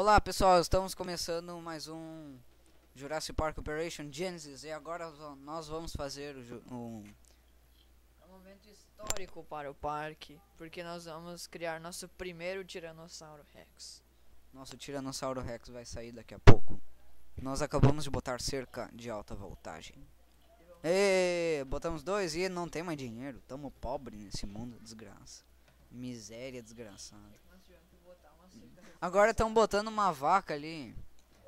Olá pessoal, estamos começando mais um Jurassic Park Operation Genesis e agora nós vamos fazer um É um momento histórico para o parque, porque nós vamos criar nosso primeiro Tiranossauro Rex. nosso Tiranossauro Rex vai sair daqui a pouco. Nós acabamos de botar cerca de alta voltagem. E botamos dois e não tem mais dinheiro. Tamo pobre nesse mundo, desgraça. Miséria desgraçada. Nós tivemos que botar uma cerca Agora estão botando uma vaca ali.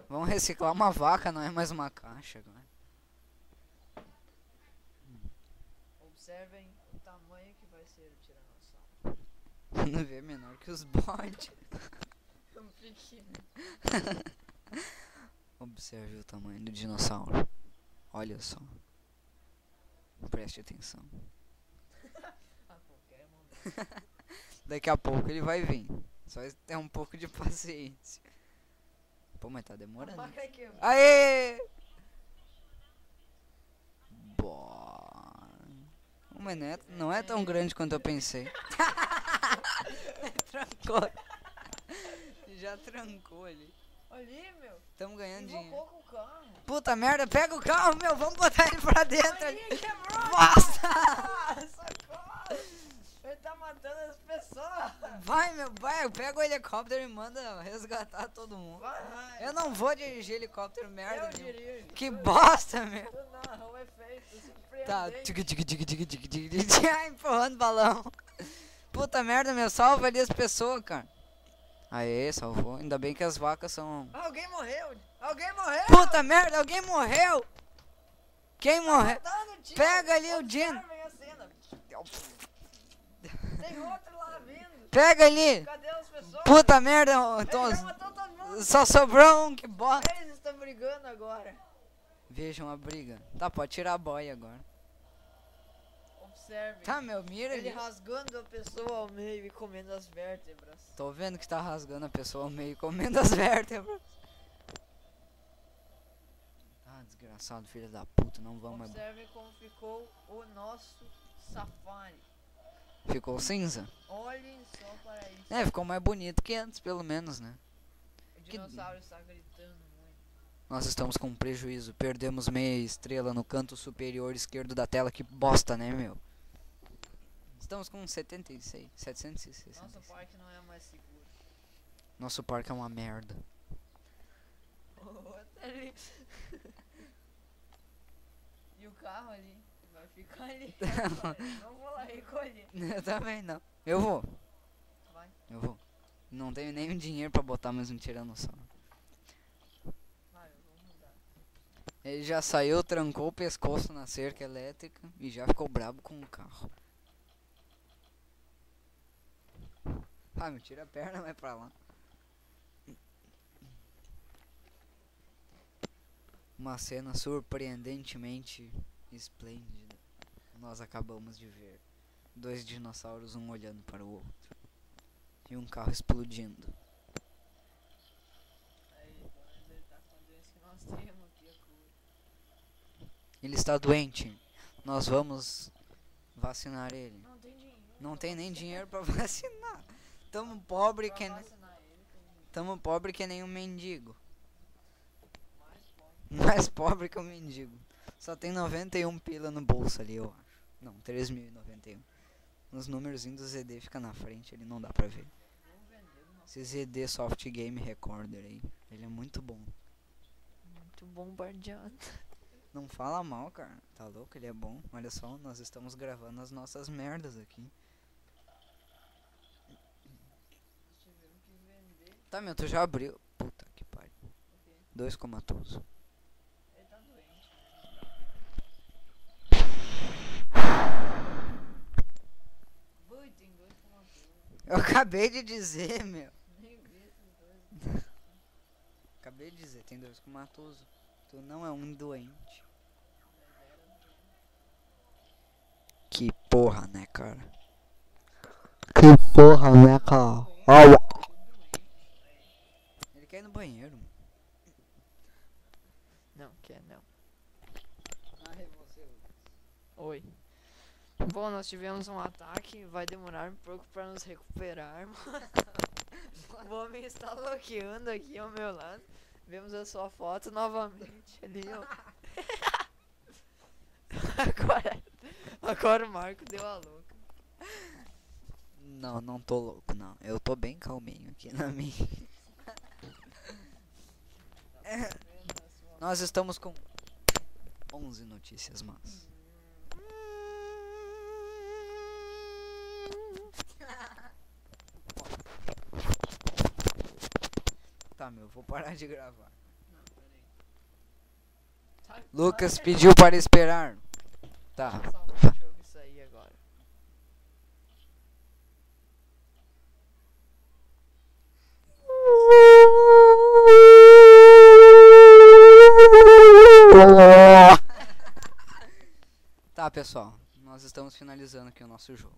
Vamos reciclar uma vaca, não é mais uma caixa agora. Observem o tamanho que vai ser o Tiranossauro. Não vê menor que os bodes. É um pequeno. Observe o tamanho do dinossauro. Olha só. Preste atenção. Daqui a pouco ele vai vir. Só ter um pouco de paciência. Pô, mas tá demorando. Aê! Boa. O Meneto não é tão grande quanto eu pensei. trancou. Já trancou ali. Ali, meu. Tamo ganhando dinheiro. Puta merda, pega o carro, meu. Vamos botar ele pra dentro ali. Quebrou. Ah, socorro. Ele tá matando as pessoas. Vai, meu, vai. Pega o helicóptero e manda resgatar todo mundo. Vai. Eu não vou dirigir helicóptero, merda. Eu dirijo. Que bosta, meu. Não, é efeito. Tá, tica tica tica tica, ah, empurrando balão. Puta merda, meu, salva ali as pessoas, cara. Aê, salvou. Ainda bem que as vacas são. Alguém morreu. Alguém morreu. Puta merda, alguém morreu! Quem morreu? Dando tiro. Pega ali o Dino. Observem a cena. Tem outro. Pega ali! Cadê as pessoas? Puta merda, mundo. só sobrou um que bota. Eles estão brigando agora. Vejam a briga. Tá, pode tirar a boia agora. Observe. Tá, meu, mira Ele ali. rasgando a pessoa ao meio e comendo as vértebras. Tô vendo que tá rasgando a pessoa ao meio, comendo as vértebras. Ah, desgraçado, filho da puta, não vamos mais. Observe como ficou o nosso safari. Ficou cinza? Olhem só para isso. É, ficou mais bonito que antes, pelo menos, né? O que- dinossauro está gritando muito. Nós estamos com um prejuízo. Perdemos meia estrela no canto superior esquerdo da tela. Que bosta, né, meu? Estamos com 76, 766. Nosso parque não é mais seguro. Nosso parque é uma merda. Ali. e o carro ali? Vai ficar ali. não vou lá recolher. Eu também não. Eu vou, Vai. eu vou. Não tenho nem dinheiro pra botar mais um tiranossauro. Vai, eu vou mudar. Ele já saiu, trancou o pescoço na cerca elétrica e já ficou brabo com o carro. Ah, me tira a perna, vai pra lá. Uma cena surpreendentemente esplêndida. Nós acabamos de ver dois dinossauros, um olhando para o outro. E um carro explodindo. Ele tá está doente. Nós vamos vacinar ele. Não tem dinheiro. Não tem nem dinheiro pra vacinar. Tamo pobre que nem, tamo pobre que nem um mendigo. mais pobre. Que um mendigo. Só tem 91 pila no bolso ali. Não, 3.091. Os números do ZD fica na frente, ele não dá pra ver. Esse ZD Soft Game Recorder aí, ele é muito bom. Muito bombardeado. Não fala mal, cara. Tá louco? Ele é bom. Olha só, nós estamos gravando as nossas merdas aqui. Tá, meu, tu já abriu. Puta que pariu. O quê? Dois comatoso. Ele tá doente. Ui, tem dois com uma Eu acabei de dizer, meu. Nem vi esses dois. Acabei de dizer, tem dois comatoso. Tu não é um doente. Que porra, né, cara? Que porra, né, cara? Ele quer ir no banheiro. Não, quer não. Ai, você. Oi. Bom, nós tivemos um ataque, vai demorar um pouco pra nos recuperarmos. O homem está bloqueando aqui ao meu lado. Vemos a sua foto novamente ali, ó. agora, agora o Marco deu a louca. Não, não tô louco, não. Eu tô bem calminho aqui na minha. Nós estamos com 11 notícias, mas. Tá, meu, vou parar de gravar. Lucas pediu para esperar. Tá. Tá, pessoal. Nós estamos finalizando aqui o nosso jogo.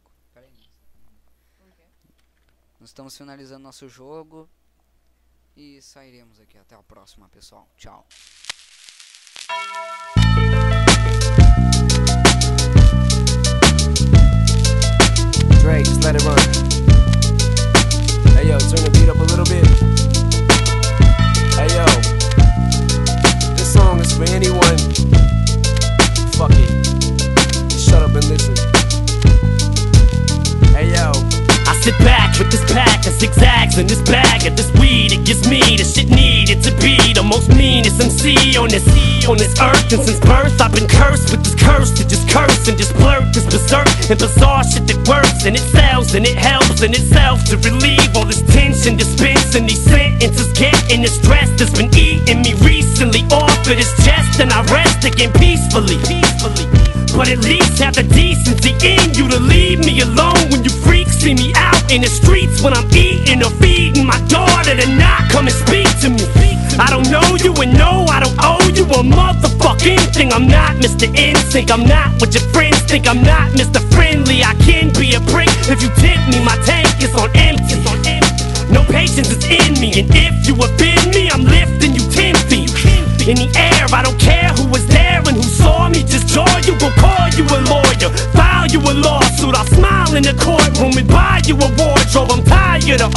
Nós estamos finalizando nosso jogo. E sairemos aqui. Até a próxima, pessoal. Tchau. Dre, just let it run. Hey yo, turn the beat up a little bit. Hey yo, this song is for anyone. Fuck it. Just shut up and listen. Hey yo. I sit back with this pack of zigzags and this bag of this MC on this on this earth. And since birth, I've been cursed with this curse to just curse and just blurt this berserk and bizarre shit that works and it sells and it helps in itself to relieve all this tension, dispensing these sentences, getting the stress that's been eating me recently off of this chest, and I rest again peacefully, peacefully. But at least have the decency in you to leave me alone when you freaks see me out in the streets when I'm eating or feeding my daughter to not come and speak to me. I don't know you and no, a motherfucking thing. I'm not Mr. Instinct, I'm not what your friends think. I'm not Mr. Friendly, I can be a prick if you tempt me. My tank is on empty. It's on empty. No patience is in me, and if you offend me, I'm lifting you ten feet in the air. I don't care who was there and who saw me. Just jaw you, will call you a lawyer, file you a lawsuit. I'll smile in the courtroom and buy you a wardrobe. I'm tired of.